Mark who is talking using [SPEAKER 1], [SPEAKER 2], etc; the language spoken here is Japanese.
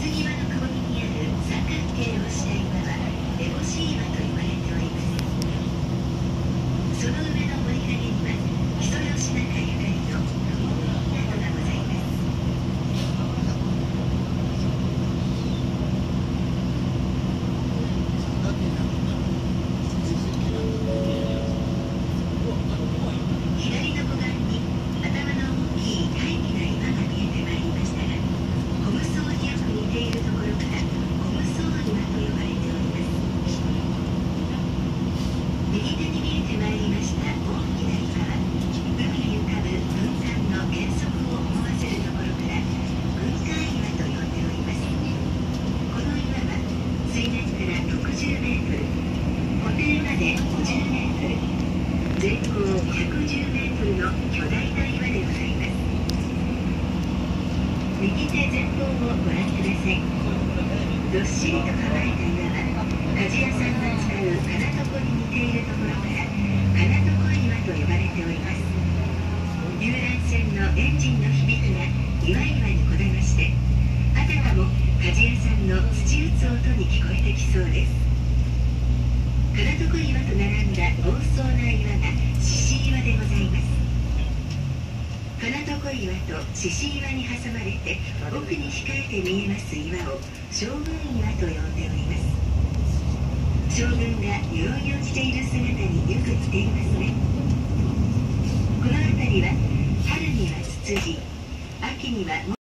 [SPEAKER 1] 敵どっしりと構えた岩は鍛冶屋さんが使う金床に似ているところから金床岩ております。遊覧船のエンジンの響きが岩々にこだましてあたかも鍛冶屋さんの土打つ音に聞こえてきそうです。金床岩と並んだ多層な岩が獅子岩でございます。金床岩と獅子岩に挟まれて奥に控えて見えます岩を将軍岩と呼んでおります。将軍が鎧を着ている姿によく似ていますね。この辺りは春にはツツジ。秋には